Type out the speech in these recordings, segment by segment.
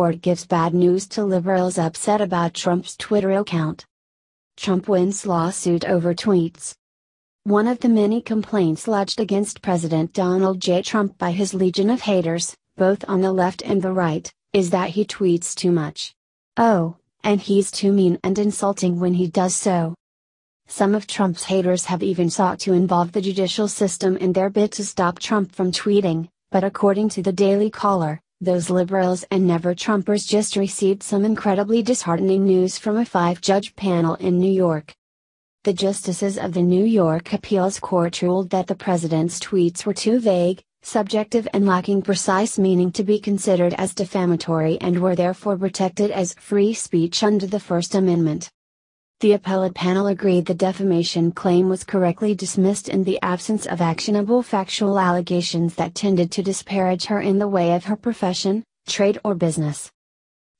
court gives bad news to liberals upset about Trump's Twitter account. Trump wins lawsuit over tweets. One of the many complaints lodged against President Donald J. Trump by his legion of haters, both on the left and the right, is that he tweets too much. Oh, and he's too mean and insulting when he does so. Some of Trump's haters have even sought to involve the judicial system in their bid to stop Trump from tweeting, but according to the Daily Caller, those liberals and never Trumpers just received some incredibly disheartening news from a five judge panel in New York. The justices of the New York Appeals Court ruled that the president's tweets were too vague, subjective, and lacking precise meaning to be considered as defamatory and were therefore protected as free speech under the First Amendment. The appellate panel agreed the defamation claim was correctly dismissed in the absence of actionable factual allegations that tended to disparage her in the way of her profession, trade, or business.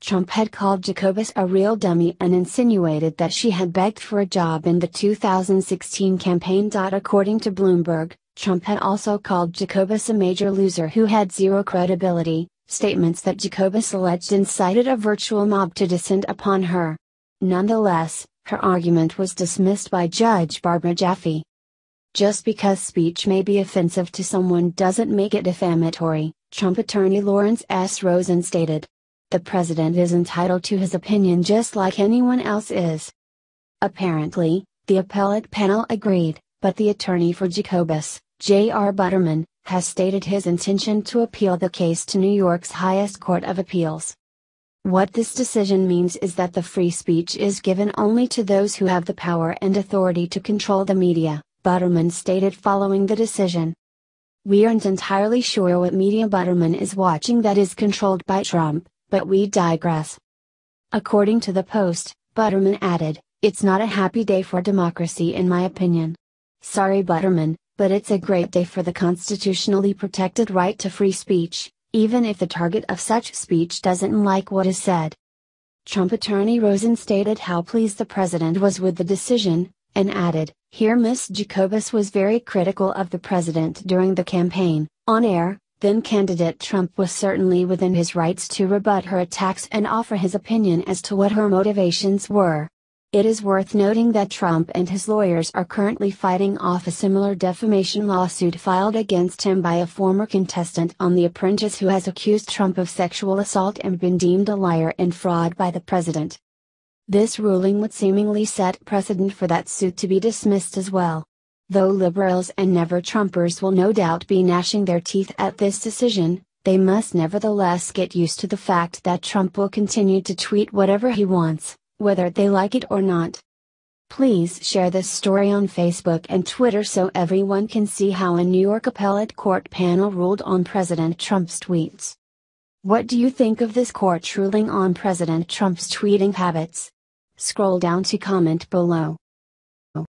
Trump had called Jacobus a real dummy and insinuated that she had begged for a job in the 2016 campaign. According to Bloomberg, Trump had also called Jacobus a major loser who had zero credibility, statements that Jacobus alleged incited a virtual mob to descend upon her. Nonetheless, her argument was dismissed by Judge Barbara Jaffe. Just because speech may be offensive to someone doesn't make it defamatory, Trump attorney Lawrence S. Rosen stated. The president is entitled to his opinion just like anyone else is. Apparently, the appellate panel agreed, but the attorney for Jacobus, J.R. Butterman, has stated his intention to appeal the case to New York's highest court of appeals. What this decision means is that the free speech is given only to those who have the power and authority to control the media, Butterman stated following the decision. We aren't entirely sure what media Butterman is watching that is controlled by Trump, but we digress. According to the Post, Butterman added, It's not a happy day for democracy in my opinion. Sorry Butterman, but it's a great day for the constitutionally protected right to free speech, even if the target of such speech doesn't like what is said. Trump attorney Rosen stated how pleased the president was with the decision, and added, Here Ms. Jacobus was very critical of the president during the campaign, on air, then candidate Trump was certainly within his rights to rebut her attacks and offer his opinion as to what her motivations were. It is worth noting that Trump and his lawyers are currently fighting off a similar defamation lawsuit filed against him by a former contestant on The Apprentice who has accused Trump of sexual assault and been deemed a liar and fraud by the president. This ruling would seemingly set precedent for that suit to be dismissed as well. Though liberals and never Trumpers will no doubt be gnashing their teeth at this decision, they must nevertheless get used to the fact that Trump will continue to tweet whatever he wants, whether they like it or not. Please share this story on Facebook and Twitter so everyone can see how a New York appellate court panel ruled on President Trump's tweets. What do you think of this court ruling on President Trump's tweeting habits? Scroll down to comment below.